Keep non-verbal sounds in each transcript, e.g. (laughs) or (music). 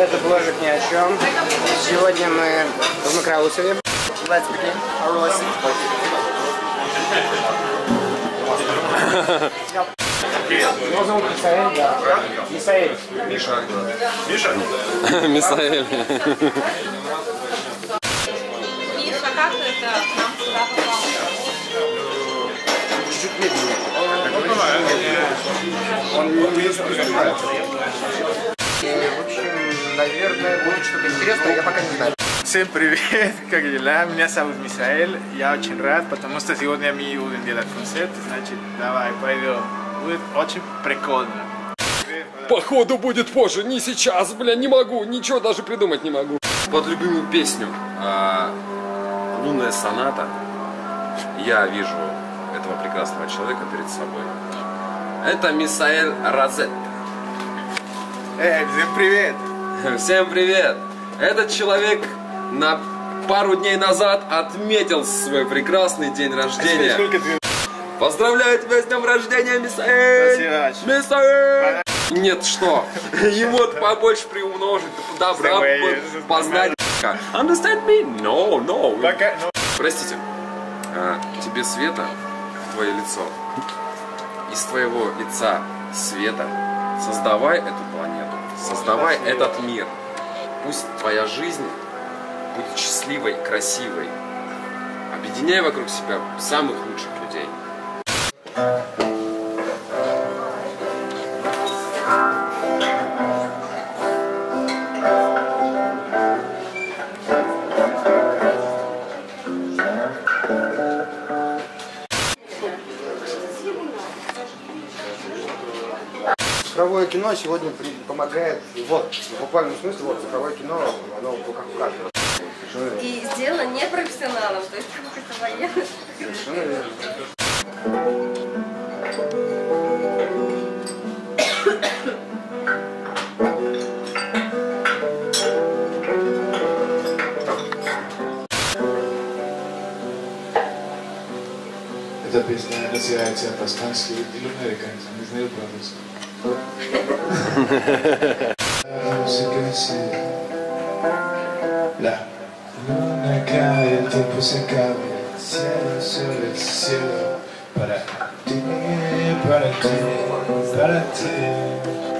Это бложек ни о чем. Сегодня мы в Макроусове. Let's begin our lesson. Зовут Мисаэль, да. Мисаэль. Миша. Миша? Мисаэль. Миша, как это нам сюда попал? Чуть-чуть медленнее. Он не. И, в общем, наверное, будет что-то интересное, я пока не знаю. Всем привет, (laughs) как дела? Меня зовут Мисаэль, я очень рад, потому что сегодня мы будем делать концерт, значит, давай, пойдем. Будет очень прикольно. Походу будет позже, не сейчас, бля, не могу, ничего даже придумать не могу. Под любимую песню а, «Лунная соната» я вижу этого прекрасного человека перед собой. Это Мисаэль Розет. Эй, всем привет! Всем привет! Этот человек на пару дней назад отметил свой прекрасный день рождения. Ты? Поздравляю тебя с днем рождения, Мисаэль! Мисаэль! Нет, что? Ему побольше приумножить, добра познать. Understand me? No, no. Пока, ну, Простите, а, тебе света в твое лицо. Из твоего лица света создавай эту создавай этот мир. Пусть твоя жизнь будет счастливой, красивой. Объединяй вокруг себя самых лучших людей. Кино сегодня помогает, вот, в буквальном смысле, вот, цифровое кино, оно руках у каждого. И сделано не профессионалом, то есть как это военно. Совершенно верно. Эта песня называется по-испански «Дилу американец», не знаю по-русски. Música así. La luna cae, el tiempo se acaba, el cielo sobre el cielo, para ti, para ti, para ti.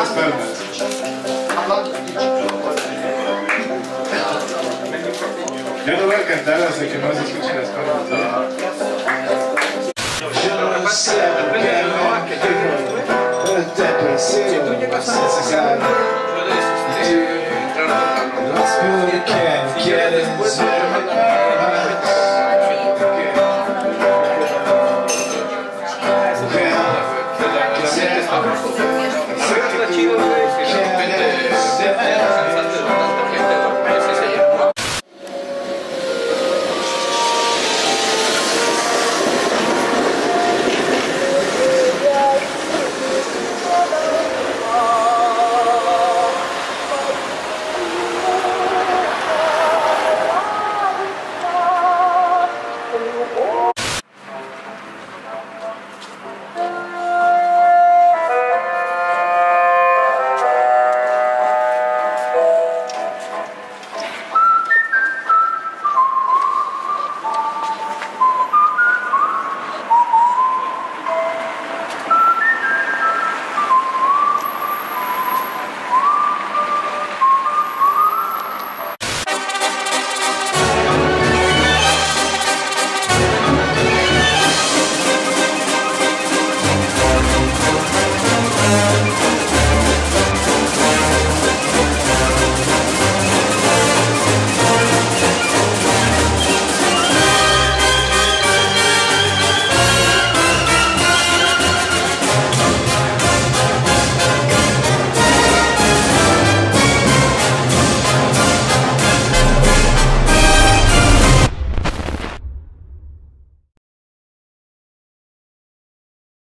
jest pełne. Ja to werkę teraz, jakie ma zaskoczyć na sprawę. Let's.